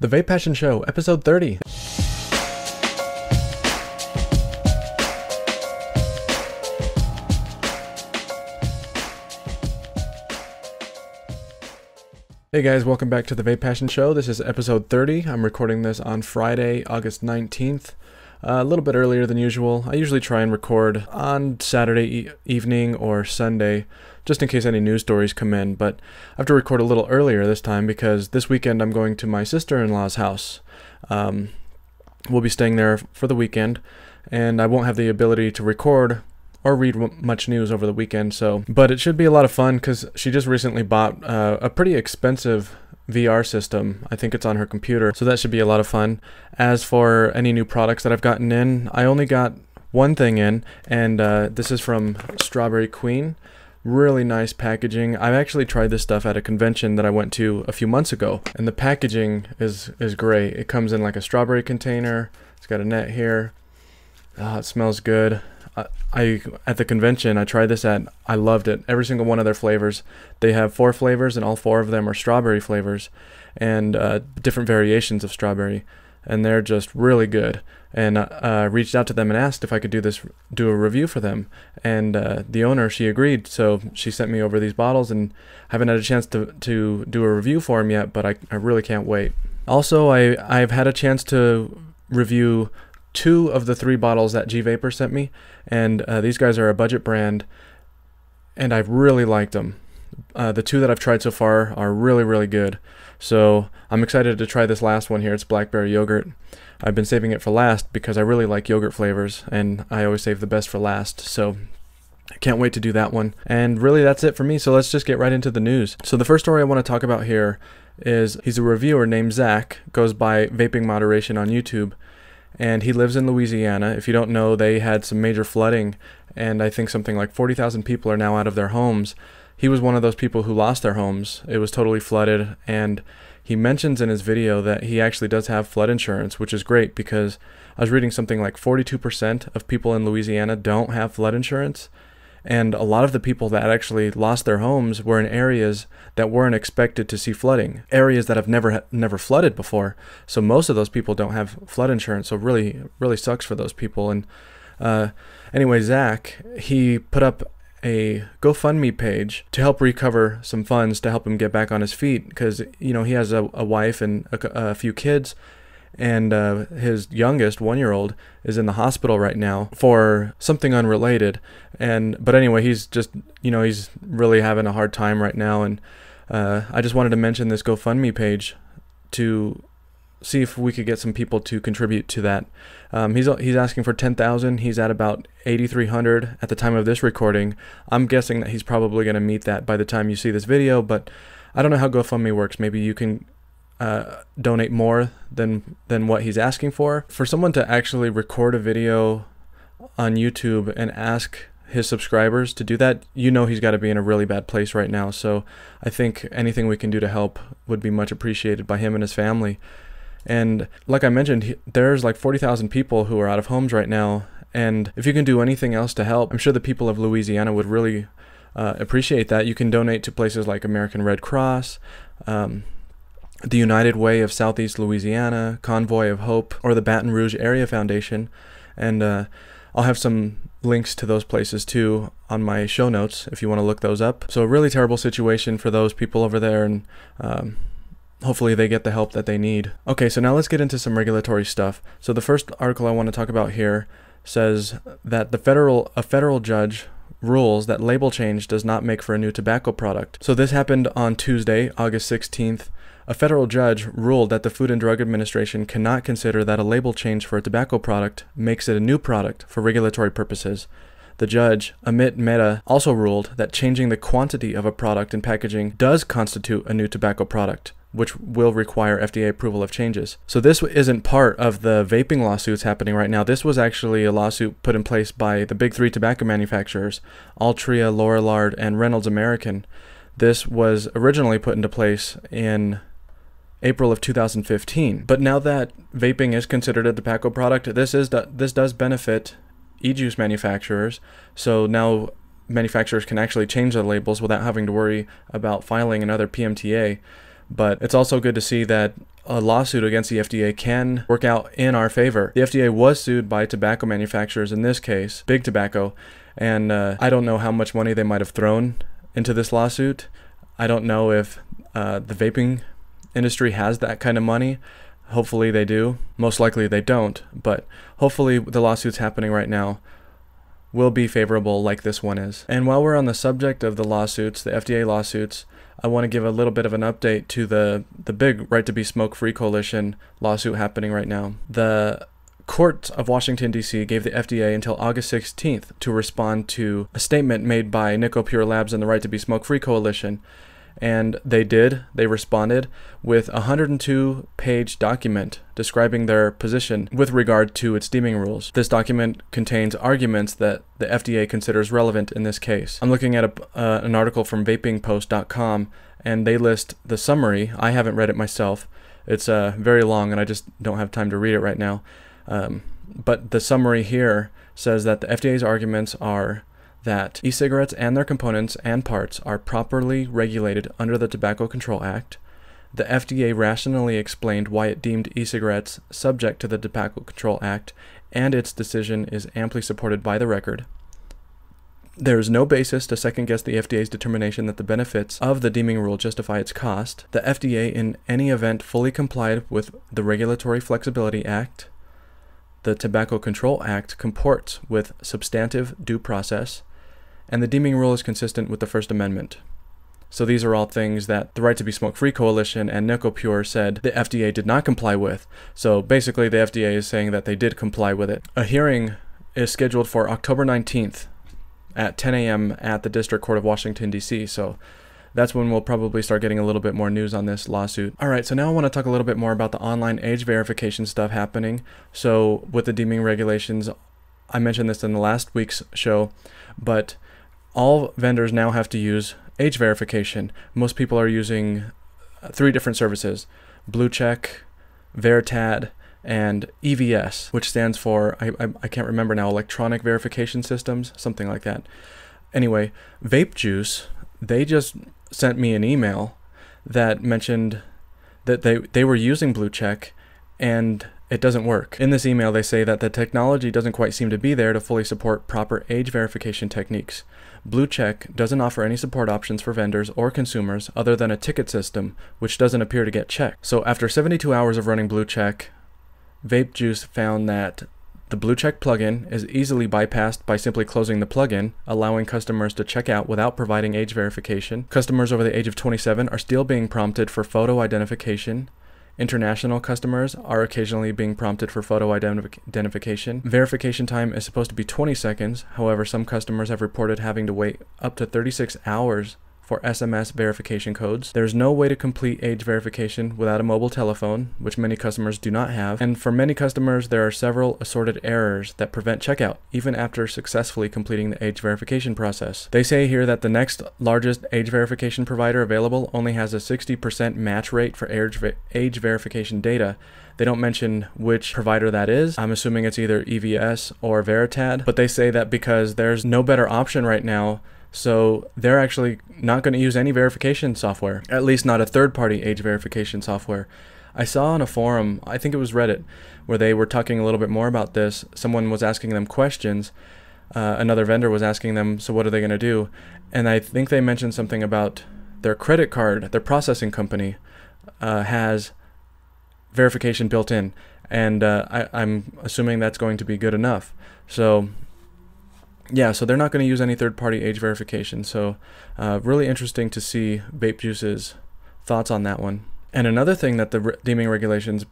The Vape Passion Show, episode 30. Hey guys, welcome back to the Vape Passion Show. This is episode 30. I'm recording this on Friday, August 19th, uh, a little bit earlier than usual. I usually try and record on Saturday e- evening or Sunday, just in case any news stories come in, but I have to record a little earlier this time because this weekend I'm going to my sister in law's house. Um, we'll be staying there for the weekend, and I won't have the ability to record or read much news over the weekend. So, but it should be a lot of fun because she just recently bought uh, a pretty expensive VR system. I think it's on her computer, so that should be a lot of fun. As for any new products that I've gotten in, I only got one thing in, and uh, this is from Strawberry Queen. Really nice packaging. I've actually tried this stuff at a convention that I went to a few months ago, and the packaging is is great. It comes in like a strawberry container. It's got a net here. Ah, it smells good. I, I at the convention I tried this at. I loved it. Every single one of their flavors. They have four flavors, and all four of them are strawberry flavors, and uh, different variations of strawberry, and they're just really good. And uh, uh, reached out to them and asked if I could do this, do a review for them. And uh, the owner she agreed, so she sent me over these bottles, and I haven't had a chance to to do a review for them yet, but I I really can't wait. Also, I I've had a chance to review two of the three bottles that G Vapor sent me, and uh, these guys are a budget brand, and I've really liked them. Uh, the two that I've tried so far are really, really good. So I'm excited to try this last one here. It's blackberry yogurt. I've been saving it for last because I really like yogurt flavors, and I always save the best for last. So I can't wait to do that one. And really, that's it for me. So let's just get right into the news. So the first story I want to talk about here is he's a reviewer named Zach, goes by Vaping Moderation on YouTube and he lives in Louisiana. If you don't know, they had some major flooding, and I think something like 40,000 people are now out of their homes. He was one of those people who lost their homes. It was totally flooded, and he mentions in his video that he actually does have flood insurance, which is great because I was reading something like 42% of people in Louisiana don't have flood insurance. And a lot of the people that actually lost their homes were in areas that weren't expected to see flooding, areas that have never never flooded before. So most of those people don't have flood insurance. So really, really sucks for those people. And uh, anyway, Zach he put up a GoFundMe page to help recover some funds to help him get back on his feet because you know he has a, a wife and a, a few kids and uh, his youngest one-year-old is in the hospital right now for something unrelated. And but anyway he's just you know he's really having a hard time right now and uh, i just wanted to mention this gofundme page to see if we could get some people to contribute to that um, he's he's asking for 10000 he's at about 8300 at the time of this recording i'm guessing that he's probably going to meet that by the time you see this video but i don't know how gofundme works maybe you can uh, donate more than than what he's asking for. For someone to actually record a video on YouTube and ask his subscribers to do that, you know he's got to be in a really bad place right now. So I think anything we can do to help would be much appreciated by him and his family. And like I mentioned, there's like 40,000 people who are out of homes right now. And if you can do anything else to help, I'm sure the people of Louisiana would really uh, appreciate that. You can donate to places like American Red Cross. Um, the United Way of Southeast Louisiana, Convoy of Hope, or the Baton Rouge Area Foundation. And uh, I'll have some links to those places too on my show notes if you want to look those up. So, a really terrible situation for those people over there, and um, hopefully they get the help that they need. Okay, so now let's get into some regulatory stuff. So, the first article I want to talk about here says that the federal a federal judge rules that label change does not make for a new tobacco product. So this happened on Tuesday, August 16th, a federal judge ruled that the Food and Drug Administration cannot consider that a label change for a tobacco product makes it a new product for regulatory purposes. The judge, Amit Mehta, also ruled that changing the quantity of a product in packaging does constitute a new tobacco product, which will require FDA approval of changes. So this isn't part of the vaping lawsuits happening right now. This was actually a lawsuit put in place by the big three tobacco manufacturers, Altria, Lorillard, and Reynolds American. This was originally put into place in April of 2015. But now that vaping is considered a tobacco product, this is this does benefit e-juice manufacturers. So now manufacturers can actually change the labels without having to worry about filing another PMTA. But it's also good to see that a lawsuit against the FDA can work out in our favor. The FDA was sued by tobacco manufacturers in this case, Big Tobacco, and uh, I don't know how much money they might have thrown into this lawsuit. I don't know if uh, the vaping industry has that kind of money. Hopefully they do. Most likely they don't, but hopefully the lawsuits happening right now will be favorable like this one is. And while we're on the subject of the lawsuits, the FDA lawsuits, I want to give a little bit of an update to the the big Right to Be Smoke Free Coalition lawsuit happening right now. The Court of Washington, D.C. gave the FDA until August 16th to respond to a statement made by NicoPure Labs and the Right to Be Smoke Free Coalition and they did. They responded with a 102 page document describing their position with regard to its deeming rules. This document contains arguments that the FDA considers relevant in this case. I'm looking at a, uh, an article from vapingpost.com and they list the summary. I haven't read it myself. It's uh, very long and I just don't have time to read it right now. Um, but the summary here says that the FDA's arguments are that e cigarettes and their components and parts are properly regulated under the Tobacco Control Act. The FDA rationally explained why it deemed e cigarettes subject to the Tobacco Control Act, and its decision is amply supported by the record. There is no basis to second guess the FDA's determination that the benefits of the deeming rule justify its cost. The FDA, in any event, fully complied with the Regulatory Flexibility Act. The Tobacco Control Act comports with substantive due process and the deeming rule is consistent with the First Amendment. So these are all things that the Right to Be Smoke Free Coalition and NicoPure said the FDA did not comply with. So basically, the FDA is saying that they did comply with it. A hearing is scheduled for October 19th at 10 a.m. at the District Court of Washington, D.C. So that's when we'll probably start getting a little bit more news on this lawsuit. All right, so now I want to talk a little bit more about the online age verification stuff happening. So, with the deeming regulations, I mentioned this in the last week's show, but all vendors now have to use age verification. Most people are using uh, three different services BlueCheck, Veratad, and EVS, which stands for, I, I, I, can't remember now, Electronic Verification Systems, something like that. Anyway, Vape Juice, they just sent me an email that mentioned that they, they were using BlueCheck and it doesn't work. In this email, they say that the technology doesn't quite seem to be there to fully support proper age verification techniques. BlueCheck doesn't offer any support options for vendors or consumers other than a ticket system, which doesn't appear to get checked. So after 72 hours of running BlueCheck, Vape Juice found that the BlueCheck plugin is easily bypassed by simply closing the plugin, allowing customers to check out without providing age verification. Customers over the age of 27 are still being prompted for photo identification, International customers are occasionally being prompted for photo identification. Verification time is supposed to be 20 seconds, however, some customers have reported having to wait up to 36 hours for SMS verification codes. There's no way to complete age verification without a mobile telephone, which many customers do not have. And for many customers, there are several assorted errors that prevent checkout, even after successfully completing the age verification process. They say here that the next largest age verification provider available only has a 60% match rate for age, age verification data. They don't mention which provider that is. I'm assuming it's either EVS or Veratad, but they say that because there's no better option right now so they're actually not going to use any verification software, at least not a third party age verification software. I saw on a forum, I think it was Reddit, where they were talking a little bit more about this. Someone was asking them questions. Uh, another vendor was asking them, so what are they going to do? And I think they mentioned something about their credit card, their processing company uh, has verification built in. And uh, I, I'm assuming that's going to be good enough. So yeah, so they're not going to use any third-party age verification. So, uh, really interesting to see Vape Juice's thoughts on that one. And another thing that the re- deeming regulations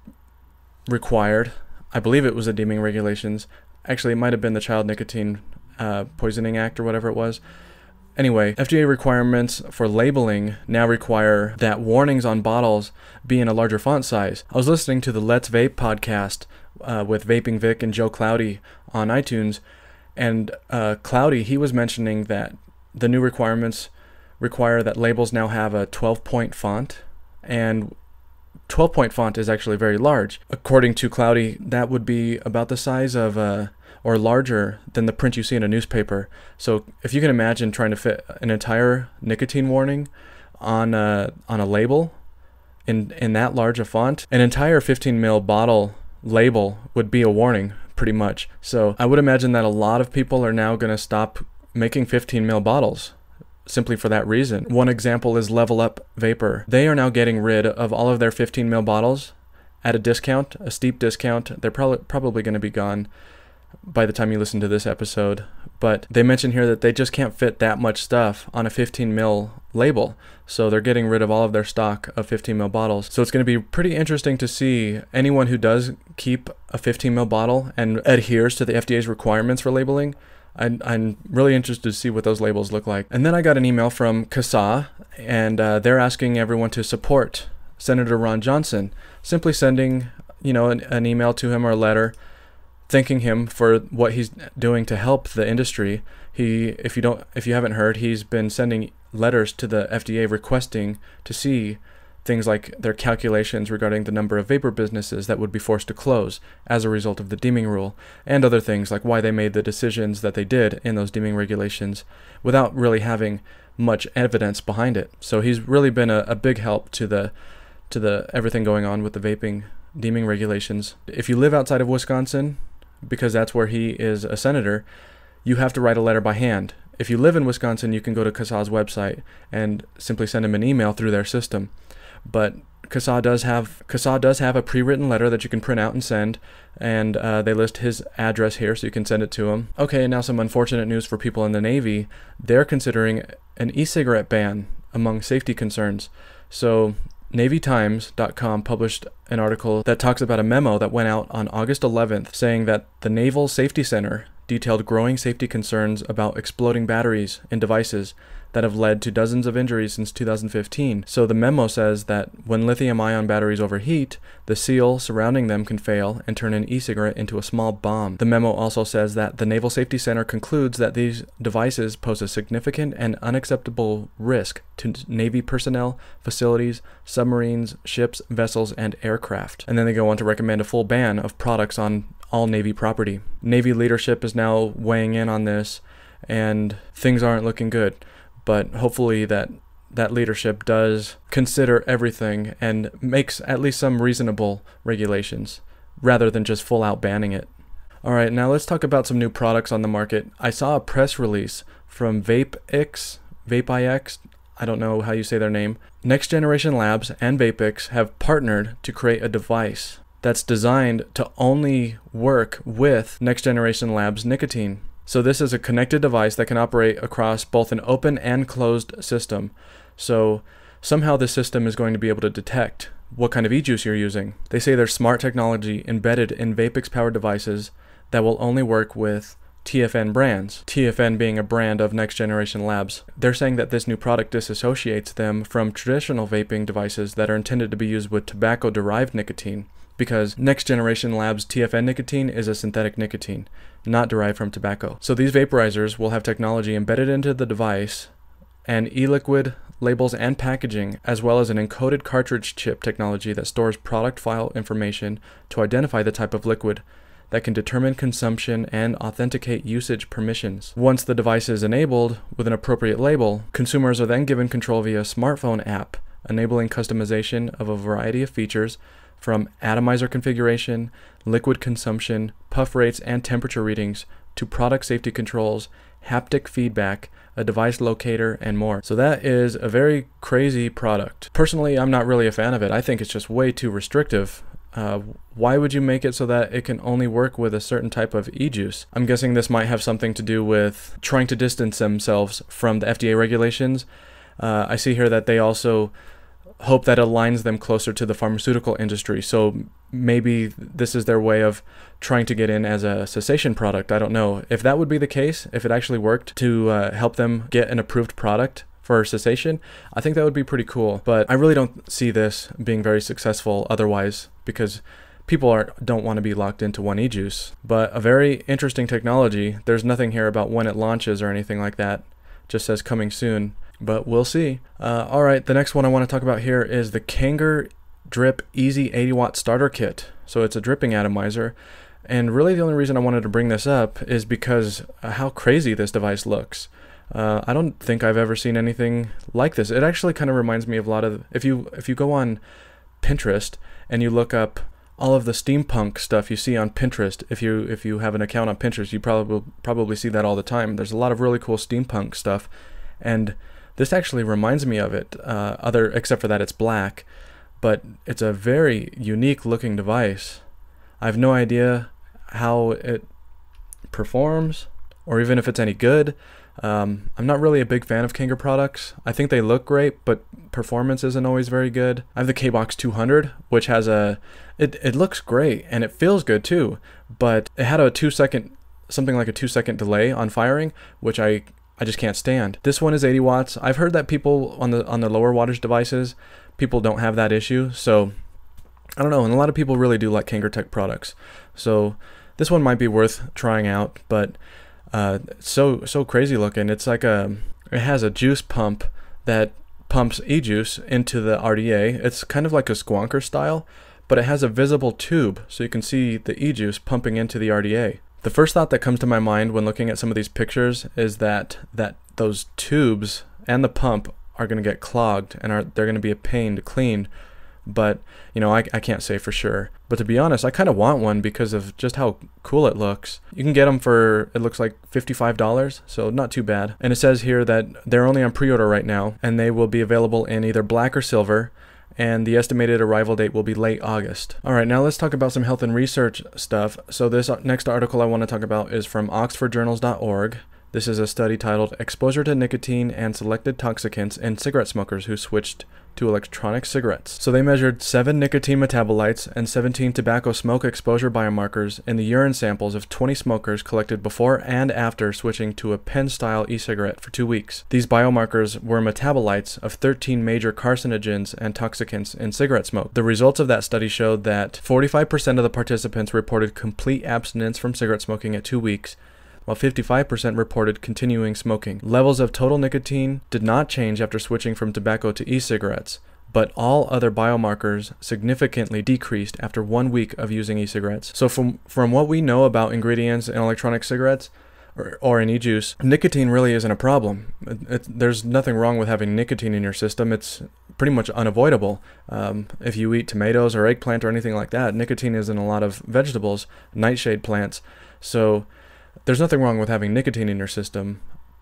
required, I believe it was the deeming regulations. Actually, it might have been the Child Nicotine uh, Poisoning Act or whatever it was. Anyway, FDA requirements for labeling now require that warnings on bottles be in a larger font size. I was listening to the Let's Vape podcast uh, with Vaping Vic and Joe Cloudy on iTunes and uh, Cloudy, he was mentioning that the new requirements require that labels now have a 12 point font, and 12 point font is actually very large. According to Cloudy, that would be about the size of a uh, or larger than the print you see in a newspaper. So if you can imagine trying to fit an entire nicotine warning on a, on a label, in in that large a font, an entire 15 mil bottle label would be a warning pretty much. So I would imagine that a lot of people are now going to stop making 15 mil bottles simply for that reason. One example is Level Up Vapor. They are now getting rid of all of their 15 mil bottles at a discount, a steep discount. They're probably probably going to be gone by the time you listen to this episode. But they mention here that they just can't fit that much stuff on a 15 mil label. So they're getting rid of all of their stock of 15 mil bottles. So it's going to be pretty interesting to see anyone who does keep a 15 mil bottle and adheres to the FDA's requirements for labeling. I'm, really interested to see what those labels look like. And then I got an email from CASAA, and uh, they're asking everyone to support Senator Ron Johnson, simply sending you know an, an email to him or a letter thanking him for what he's doing to help the industry. He, if you don't, if you haven't heard, he's been sending letters to the FDA requesting to see things like their calculations regarding the number of vapor businesses that would be forced to close as a result of the deeming rule, and other things like why they made the decisions that they did in those deeming regulations without really having much evidence behind it. So he's really been a, a big help to the to the everything going on with the vaping deeming regulations. If you live outside of Wisconsin, because that's where he is a senator, you have to write a letter by hand. If you live in Wisconsin, you can go to CASAA's website and simply send him an email through their system. But CASAA does have CASAA does have a pre-written letter that you can print out and send, and uh, they list his address here so you can send it to him. Okay, now some unfortunate news for people in the Navy. They're considering an e-cigarette ban among safety concerns. So NavyTimes.com published an article that talks about a memo that went out on August 11th saying that the Naval Safety Center detailed growing safety concerns about exploding batteries in devices that have led to dozens of injuries since 2015. So the memo says that when lithium ion batteries overheat, the seal surrounding them can fail and turn an e cigarette into a small bomb. The memo also says that the Naval Safety Center concludes that these devices pose a significant and unacceptable risk to Navy personnel, facilities, submarines, ships, vessels, and aircraft. And then they go on to recommend a full ban of products on all Navy property. Navy leadership is now weighing in on this, and things aren't looking good but hopefully that that leadership does consider everything and makes at least some reasonable regulations rather than just full out banning it. All right, now let's talk about some new products on the market. I saw a press release from VapeX, VapeIX, I don't know how you say their name. Next Generation Labs and VapeX have partnered to create a device that's designed to only work with Next Generation Labs nicotine. So this is a connected device that can operate across both an open and closed system. So somehow this system is going to be able to detect what kind of e-juice you're using. They say there's smart technology embedded in VapeX powered devices that will only work with TFN brands, TFN being a brand of Next Generation Labs. They're saying that this new product disassociates them from traditional vaping devices that are intended to be used with tobacco derived nicotine because Next Generation Labs TFN nicotine is a synthetic nicotine, not derived from tobacco. So these vaporizers will have technology embedded into the device and e-liquid labels and packaging, as well as an encoded cartridge chip technology that stores product file information to identify the type of liquid that can determine consumption and authenticate usage permissions. Once the device is enabled with an appropriate label, consumers are then given control via smartphone app, enabling customization of a variety of features from atomizer configuration, liquid consumption, puff rates and temperature readings, to product safety controls, haptic feedback, a device locator, and more. So that is a very crazy product. Personally, I'm not really a fan of it. I think it's just way too restrictive. Uh, why would you make it so that it can only work with a certain type of e-juice? I'm guessing this might have something to do with trying to distance themselves from the FDA regulations. Uh, I see here that they also hope that aligns them closer to the pharmaceutical industry. So maybe this is their way of trying to get in as a cessation product. I don't know. If that would be the case, if it actually worked to uh, help them get an approved product for cessation, I think that would be pretty cool. But I really don't see this being very successful otherwise because people are don't want to be locked into one e-juice. But a very interesting technology. There's nothing here about when it launches or anything like that. Just says coming soon but we'll see. Uh, all right, the next one I want to talk about here is the Kanger Drip Easy 80 Watt Starter Kit. So it's a dripping atomizer. And really, the only reason I wanted to bring this up is because uh, how crazy this device looks. Uh, I don't think I've ever seen anything like this. It actually kind of reminds me of a lot of if you if you go on Pinterest and you look up all of the steampunk stuff you see on Pinterest. If you if you have an account on Pinterest, you probably probably see that all the time. There's a lot of really cool steampunk stuff, and this actually reminds me of it. Uh, other except for that it's black, but it's a very unique looking device. I have no idea how it performs or even if it's any good. Um, I'm not really a big fan of Kanger products. I think they look great, but performance isn't always very good. I have the K-Box 200, which has a, it, it looks great and it feels good too, but it had a two second, something like a two second delay on firing, which I, I just can't stand. This one is 80 watts. I've heard that people on the on the lower wattage devices, people don't have that issue. So I don't know, and a lot of people really do like Kangertech products. So this one might be worth trying out, but uh, so so crazy looking. It's like a it has a juice pump that pumps e-juice into the RDA. It's kind of like a squonker style, but it has a visible tube so you can see the e-juice pumping into the RDA. The first thought that comes to my mind when looking at some of these pictures is that that those tubes and the pump are going to get clogged and are they're going to be a pain to clean. But you know I, I can't say for sure. But to be honest i kind of want one because of just how cool it looks. You can get them for it looks like $55 so not too bad. And it says here that they're only on pre-order right now and they will be available in either black or silver and the estimated arrival date will be late August. All right, now let's talk about some health and research stuff. So this uh, next article I want to talk about is from oxfordjournals.org. This is a study titled Exposure to Nicotine and Selected Toxicants in Cigarette Smokers Who Switched to Electronic Cigarettes. So they measured 7 nicotine metabolites and 17 tobacco smoke exposure biomarkers in the urine samples of 20 smokers collected before and after switching to a pen style e cigarette for two weeks. These biomarkers were metabolites of 13 major carcinogens and toxicants in cigarette smoke. The results of that study showed that 45% of the participants reported complete abstinence from cigarette smoking at two weeks while 55% reported continuing smoking. Levels of total nicotine did not change after switching from tobacco to e cigarettes, but all other biomarkers significantly decreased after one week of using e cigarettes. So, from, from what we know about ingredients in electronic cigarettes, or, or in e-juice, nicotine really isn't a problem. It, it, there's nothing wrong with having nicotine in your system. It's pretty much unavoidable. Um, if you eat tomatoes or eggplant or anything like that, nicotine is in a lot of vegetables, nightshade plants. So there's nothing wrong with having nicotine in your system,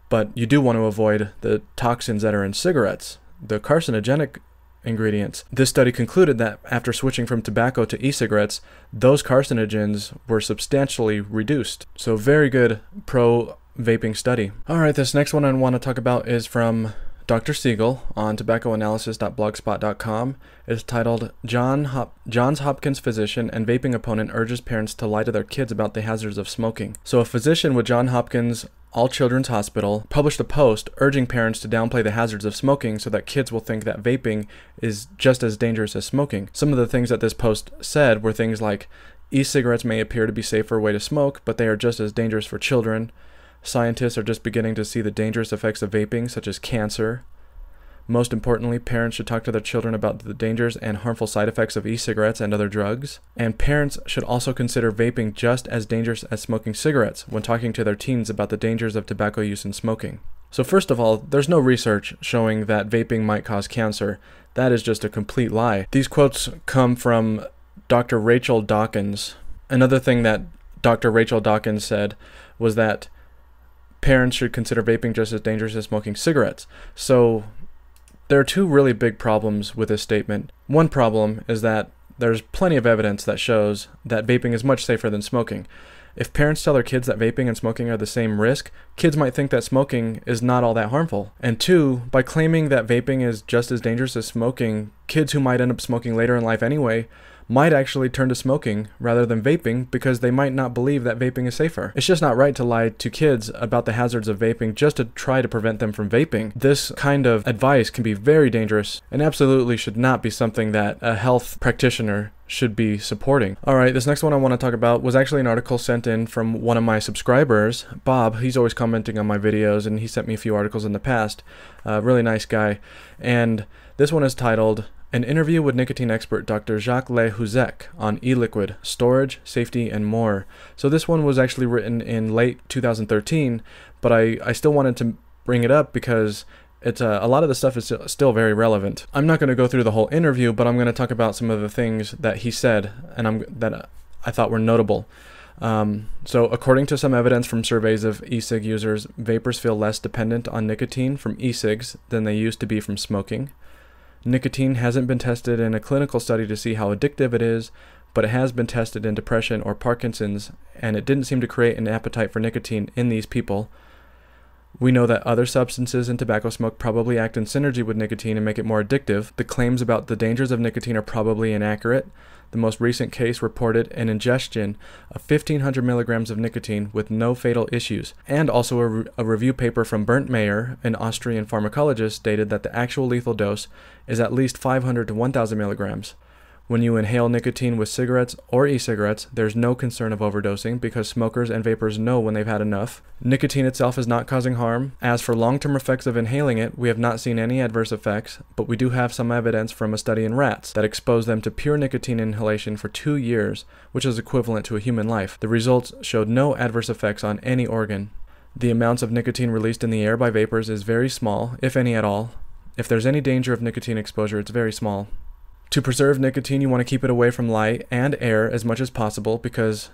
but you do want to avoid the toxins that are in cigarettes, the carcinogenic ingredients. This study concluded that after switching from tobacco to e cigarettes, those carcinogens were substantially reduced. So, very good pro vaping study. All right, this next one I want to talk about is from Dr. Siegel on tobaccoanalysis.blogspot.com is titled John Hop- Johns Hopkins physician and vaping opponent urges parents to lie to their kids about the hazards of smoking. So a physician with John Hopkins All Children's Hospital published a post urging parents to downplay the hazards of smoking so that kids will think that vaping is just as dangerous as smoking. Some of the things that this post said were things like e-cigarettes may appear to be safer way to smoke, but they are just as dangerous for children. Scientists are just beginning to see the dangerous effects of vaping, such as cancer. Most importantly, parents should talk to their children about the dangers and harmful side effects of e cigarettes and other drugs. And parents should also consider vaping just as dangerous as smoking cigarettes when talking to their teens about the dangers of tobacco use and smoking. So, first of all, there's no research showing that vaping might cause cancer. That is just a complete lie. These quotes come from Dr. Rachel Dawkins. Another thing that Dr. Rachel Dawkins said was that parents should consider vaping just as dangerous as smoking cigarettes. So there are two really big problems with this statement. One problem is that there's plenty of evidence that shows that vaping is much safer than smoking. If parents tell their kids that vaping and smoking are the same risk, kids might think that smoking is not all that harmful. And two, by claiming that vaping is just as dangerous as smoking, kids who might end up smoking later in life anyway might actually turn to smoking rather than vaping because they might not believe that vaping is safer. It's just not right to lie to kids about the hazards of vaping just to try to prevent them from vaping. This kind of advice can be very dangerous and absolutely should not be something that a health practitioner should be supporting. All right, this next one I want to talk about was actually an article sent in from one of my subscribers, Bob. He's always commenting on my videos and he sent me a few articles in the past. Uh, really nice guy. And this one is titled an interview with nicotine expert Dr. Jacques Le Houzec on e-liquid, storage, safety, and more. So this one was actually written in late 2013, but I, I still wanted to bring it up because it's uh, a lot of the stuff is still very relevant. I'm not going to go through the whole interview, but I'm going to talk about some of the things that he said and I'm that I thought were notable. Um, so, according to some evidence from surveys of e-cig users, vapers feel less dependent on nicotine from e-cigs than they used to be from smoking. Nicotine hasn't been tested in a clinical study to see how addictive it is, but it has been tested in depression or Parkinson's, and it didn't seem to create an appetite for nicotine in these people. We know that other substances in tobacco smoke probably act in synergy with nicotine and make it more addictive. The claims about the dangers of nicotine are probably inaccurate. The most recent case reported an ingestion of 1500 milligrams of nicotine with no fatal issues, and also a, re- a, review paper from Bernd Mayer, an Austrian pharmacologist, stated that the actual lethal dose is at least 500 to 1000 milligrams. When you inhale nicotine with cigarettes or e cigarettes, there's no concern of overdosing because smokers and vapers know when they've had enough. Nicotine itself is not causing harm. As for long term effects of inhaling it, we have not seen any adverse effects, but we do have some evidence from a study in rats that exposed them to pure nicotine inhalation for two years, which is equivalent to a human life. The results showed no adverse effects on any organ. The amounts of nicotine released in the air by vapors is very small, if any at all. If there's any danger of nicotine exposure, it's very small. To preserve nicotine, you want to keep it away from light and air as much as possible because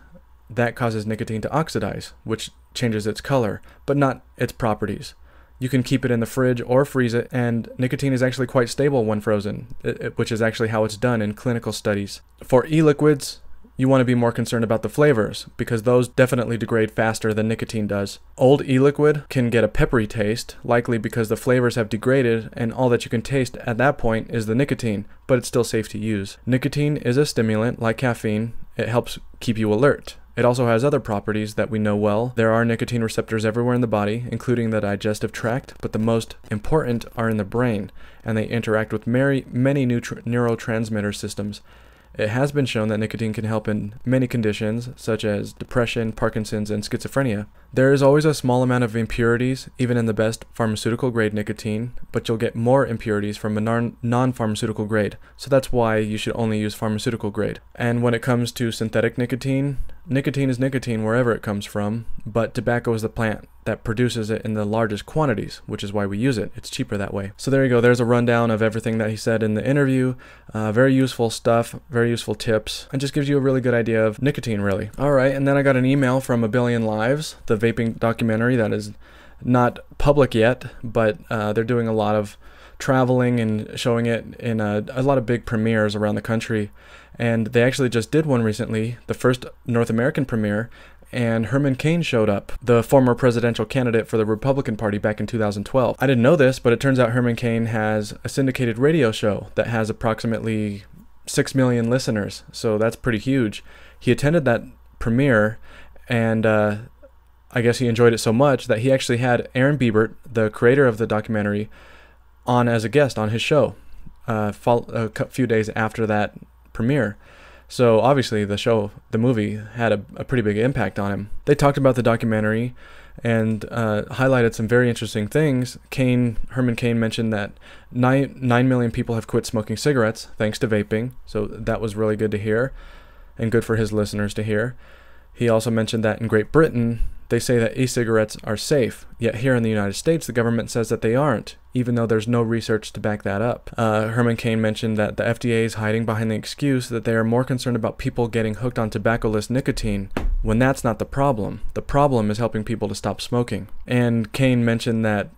that causes nicotine to oxidize, which changes its color, but not its properties. You can keep it in the fridge or freeze it, and nicotine is actually quite stable when frozen, which is actually how it's done in clinical studies. For e liquids, you want to be more concerned about the flavors because those definitely degrade faster than nicotine does. Old e-liquid can get a peppery taste, likely because the flavors have degraded and all that you can taste at that point is the nicotine, but it's still safe to use. Nicotine is a stimulant like caffeine. It helps keep you alert. It also has other properties that we know well. There are nicotine receptors everywhere in the body, including the digestive tract, but the most important are in the brain, and they interact with many, many neurotransmitter systems. It has been shown that nicotine can help in many conditions, such as depression, Parkinson's, and schizophrenia. There is always a small amount of impurities, even in the best pharmaceutical grade nicotine, but you'll get more impurities from a non pharmaceutical grade, so that's why you should only use pharmaceutical grade. And when it comes to synthetic nicotine, nicotine is nicotine wherever it comes from, but tobacco is the plant that produces it in the largest quantities, which is why we use it. It's cheaper that way. So there you go. There's a rundown of everything that he said in the interview. Uh, very useful stuff, very useful tips, and just gives you a really good idea of nicotine, really. All right, and then I got an email from A Billion Lives, the vaping documentary that is not public yet, but uh, they're doing a lot of traveling and showing it in a, a lot of big premieres around the country. And they actually just did one recently, the first North American premiere, and Herman Cain showed up, the former presidential candidate for the Republican Party back in 2012. I didn't know this, but it turns out Herman Cain has a syndicated radio show that has approximately 6 million listeners, so that's pretty huge. He attended that premiere, and uh, I guess he enjoyed it so much that he actually had Aaron Biebert, the creator of the documentary, on as a guest on his show uh, a few days after that premiere. So obviously, the show, the movie, had a, a pretty big impact on him. They talked about the documentary and uh, highlighted some very interesting things. Cain, Herman Cain mentioned that nine, 9 million people have quit smoking cigarettes thanks to vaping. So that was really good to hear and good for his listeners to hear. He also mentioned that in Great Britain, they say that e cigarettes are safe, yet here in the United States, the government says that they aren't, even though there's no research to back that up. Uh, Herman Cain mentioned that the FDA is hiding behind the excuse that they are more concerned about people getting hooked on tobacco-less nicotine, when that's not the problem. The problem is helping people to stop smoking. And Cain mentioned that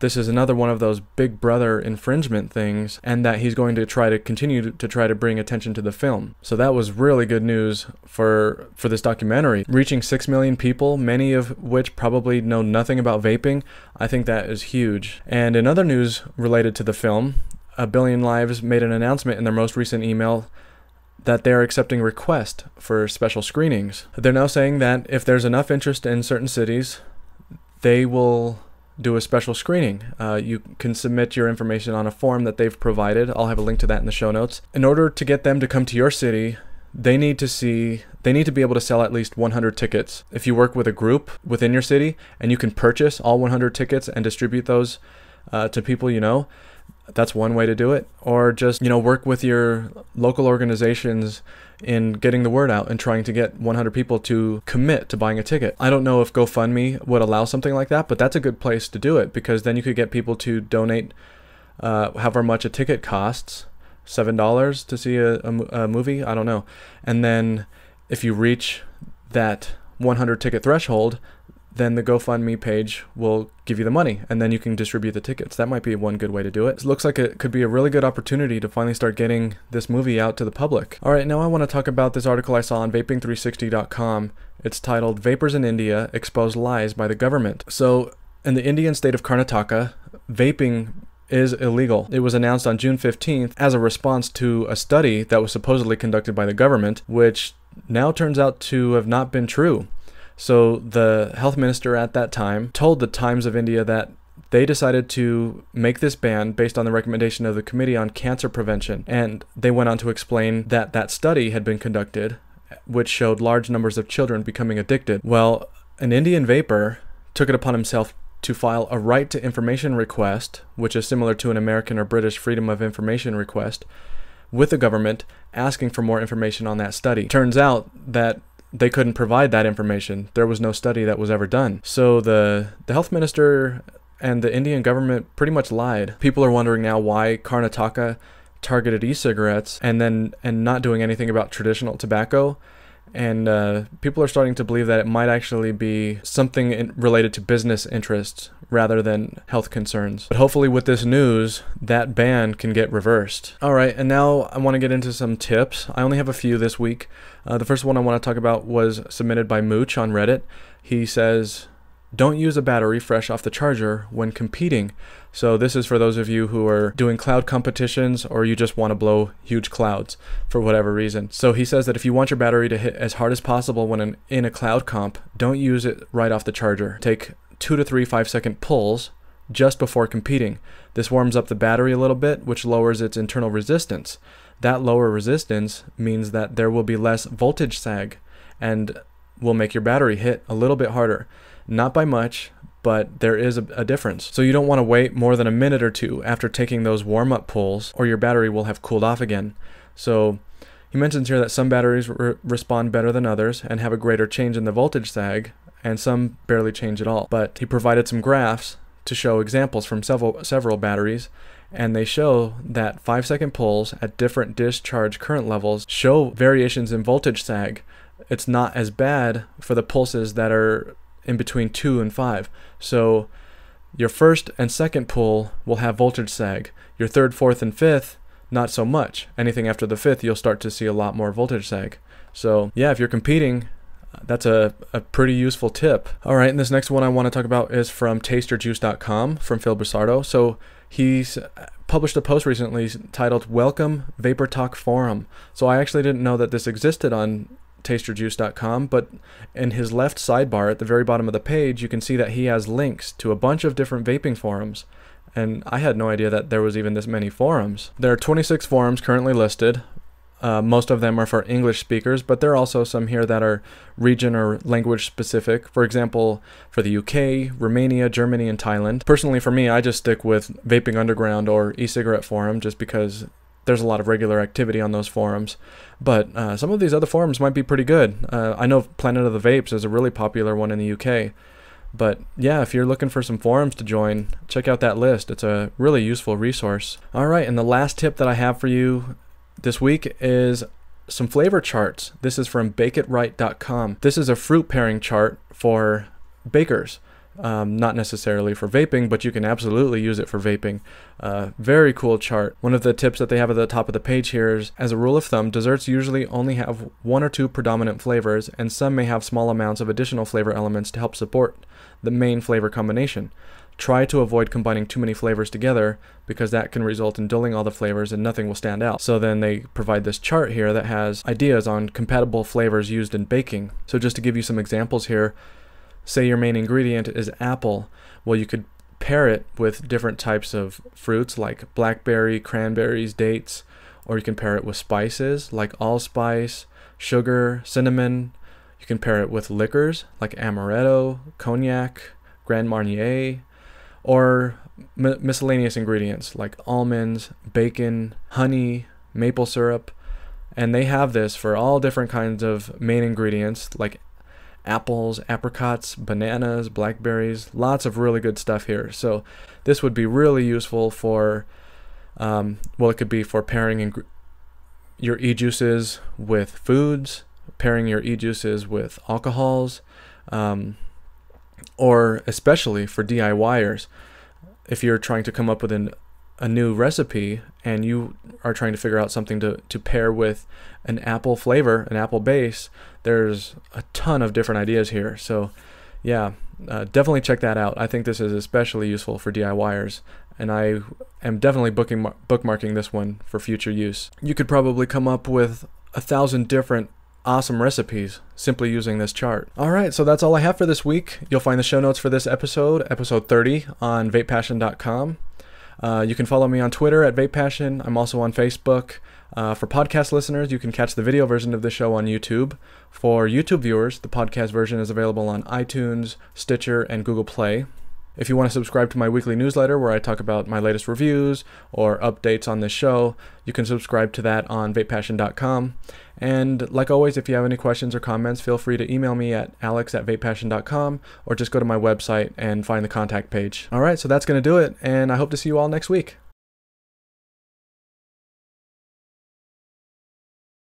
this is another one of those big brother infringement things and that he's going to try to continue to, try to bring attention to the film. So that was really good news for for this documentary. Reaching 6 million people many of which probably know nothing about vaping i think that is huge. And in other news related to the film a billion lives made an announcement in their most recent email that they're accepting requests for special screenings. They're now saying that if there's enough interest in certain cities, they will do a special screening. Uh, you can submit your information on a form that they've provided. I'll have a link to that in the show notes. In order to get them to come to your city, they need to see they need to be able to sell at least 100 tickets. If you work with a group within your city and you can purchase all 100 tickets and distribute those uh, to people you know, That's one way to do it. Or just, you know, work with your local organizations in getting the word out and trying to get 100 people to commit to buying a ticket. I don't know if GoFundMe would allow something like that, but that's a good place to do it because then you could get people to donate uh, however much a ticket costs seven dollars to see a, a, a, movie i don't know and then if you reach that 100 ticket threshold then the GoFundMe page will give you the money and then you can distribute the tickets. That might be one good way to do it. It looks like it could be a really good opportunity to finally start getting this movie out to the public. All right, now I want to talk about this article I saw on vaping360.com. It's titled Vapers in India Expose Lies by the Government. So, in the Indian state of Karnataka, vaping is illegal. It was announced on June 15th as a response to a study that was supposedly conducted by the government, which now turns out to have not been true. So the health minister at that time told the Times of India that they decided to make this ban based on the recommendation of the Committee on Cancer Prevention. And they went on to explain that that study had been conducted, which showed large numbers of children becoming addicted. Well, an Indian vaper took it upon himself to file a right to information request, which is similar to an American or British Freedom of Information request, with the government asking for more information on that study. Turns out that they couldn't provide that information. There was no study that was ever done. So the the health minister and the Indian government pretty much lied. People are wondering now why Karnataka targeted e-cigarettes and then and not doing anything about traditional tobacco and uh, people are starting to believe that it might actually be something in, related to business interests rather than health concerns. But hopefully, with this news, that ban can get reversed. All right, and now I want to get into some tips. I only have a few this week. Uh, the first one I want to talk about was submitted by Mooch on Reddit. He says, don't use a battery fresh off the charger when competing. So this is for those of you who are doing cloud competitions or you just want to blow huge clouds for whatever reason. So he says that if you want your battery to hit as hard as possible when in, a cloud comp, don't use it right off the charger. Take two to three five second pulls just before competing. This warms up the battery a little bit, which lowers its internal resistance. That lower resistance means that there will be less voltage sag and will make your battery hit a little bit harder. Not by much, but there is a, a difference. So you don't want to wait more than a minute or two after taking those warm up pulls, or your battery will have cooled off again. So he mentions here that some batteries re- respond better than others and have a greater change in the voltage sag, and some barely change at all. But he provided some graphs to show examples from several several batteries and they show that 5 second pulls at different discharge current levels show variations in voltage sag. It's not as bad for the pulses that are in between 2 and 5. So your first and second pull will have voltage sag. Your third, fourth, and fifth, not so much. Anything after the fifth, you'll start to see a lot more voltage sag. So yeah, if you're competing, that's a, a pretty useful tip. All right, and this next one I want to talk about is from tasteyourjuice.com from Phil Busardo. So he's uh, published a post recently titled Welcome Vapor Talk Forum. So I actually didn't know that this existed on tasteyourjuice.com, but in his left sidebar at the very bottom of the page, you can see that he has links to a bunch of different vaping forums. And I had no idea that there was even this many forums. There are 26 forums currently listed. Uh, most of them are for English speakers, but there are also some here that are region or language specific. For example, for the UK, Romania, Germany, and Thailand. Personally, for me, I just stick with Vaping Underground or e cigarette forum just because there's a lot of regular activity on those forums. But uh, some of these other forums might be pretty good. Uh, I know Planet of the Vapes is a really popular one in the UK. But yeah, if you're looking for some forums to join, check out that list. It's a really useful resource. All right, and the last tip that I have for you this week is some flavor charts. This is from bakeitright.com. This is a fruit pairing chart for bakers. Um, not necessarily for vaping, but you can absolutely use it for vaping. Uh, very cool chart. One of the tips that they have at the top of the page here is as a rule of thumb, desserts usually only have one or two predominant flavors, and some may have small amounts of additional flavor elements to help support the main flavor combination. Try to avoid combining too many flavors together because that can result in dulling all the flavors and nothing will stand out. So then they provide this chart here that has ideas on compatible flavors used in baking. So just to give you some examples here, say your main ingredient is apple, well, you could pair it with different types of fruits like blackberry, cranberries, dates, or you can pair it with spices like allspice, sugar, cinnamon. You can pair it with liquors like amaretto, cognac, Grand Marnier, or miscellaneous ingredients like almonds, bacon, honey, maple syrup, and they have this for all different kinds of main ingredients like apples, apricots, bananas, blackberries, lots of really good stuff here. So this would be really useful for, um, well, it could be for pairing ing- your e-juices with foods, pairing your e-juices with alcohols, um, or especially for DIYers, if you're trying to come up with an, a new recipe and you are trying to figure out something to, to pair with an apple flavor, an apple base, there's a ton of different ideas here. So, yeah, uh, definitely check that out. I think this is especially useful for DIYers, and I am definitely booking bookmarking this one for future use. You could probably come up with a thousand different awesome recipes simply using this chart. All right, so that's all I have for this week. You'll find the show notes for this episode, episode 30, on vapepassion.com. Uh, you can follow me on Twitter at vapepassion. I'm also on Facebook. Uh, for podcast listeners, you can catch the video version of the show on YouTube. For YouTube viewers, the podcast version is available on iTunes, Stitcher, and Google Play. If you want to subscribe to my weekly newsletter where I talk about my latest reviews or updates on this show, you can subscribe to that on vapepassion.com. And like always, if you have any questions or comments, feel free to email me at alex at vapepassion.com or just go to my website and find the contact page. All right, so that's going to do it, and I hope to see you all next week.